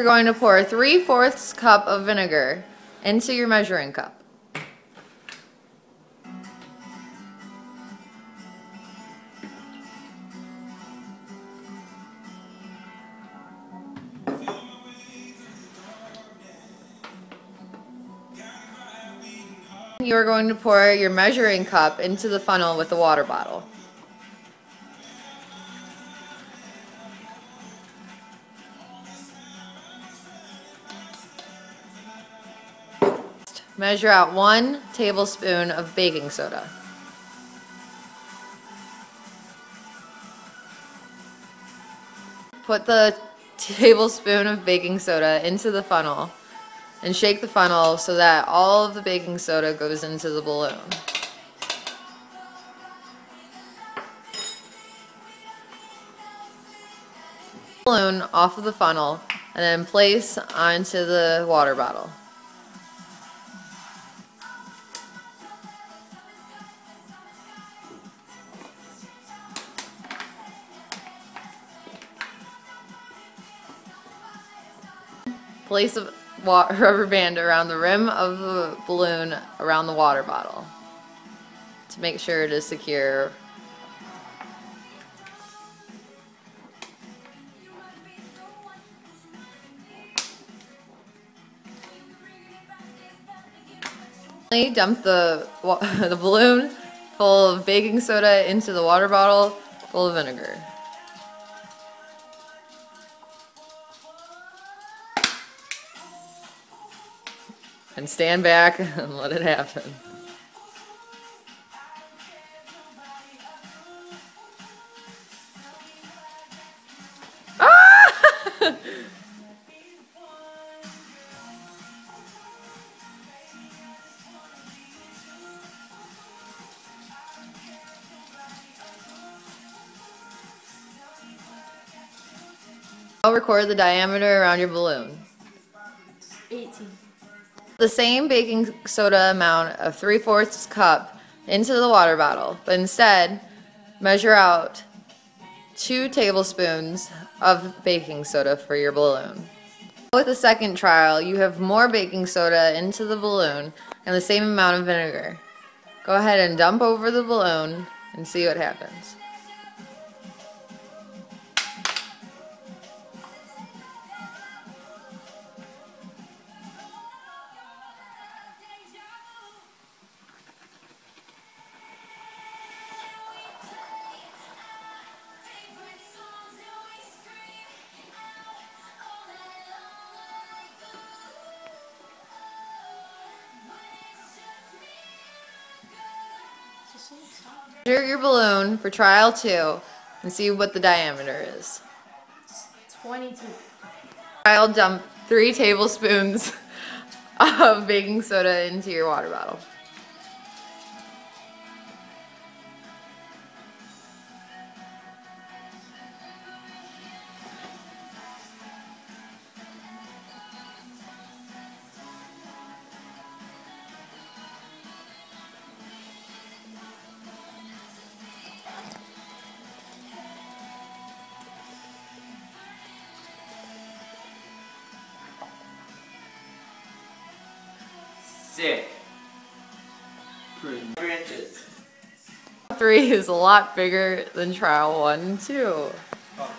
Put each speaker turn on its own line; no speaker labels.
You're going to pour 3 fourths cup of vinegar into your measuring cup. You're going to pour your measuring cup into the funnel with the water bottle. Measure out one tablespoon of baking soda. Put the tablespoon of baking soda into the funnel and shake the funnel so that all of the baking soda goes into the balloon. Balloon off of the funnel and then place onto the water bottle. Place a rubber band around the rim of the balloon around the water bottle to make sure it is secure. Dump the, the balloon full of baking soda into the water bottle full of vinegar. And stand back and let it happen. Ah! I'll record the diameter around your balloon. 18 the same baking soda amount of 3 fourths cup into the water bottle, but instead measure out 2 tablespoons of baking soda for your balloon. With the second trial, you have more baking soda into the balloon and the same amount of vinegar. Go ahead and dump over the balloon and see what happens. Measure your balloon for trial two and see what the diameter is.
22.
Trial dump three tablespoons of baking soda into your water bottle.
Sick. Three inches.
Three is a lot bigger than trial one, too. Oh.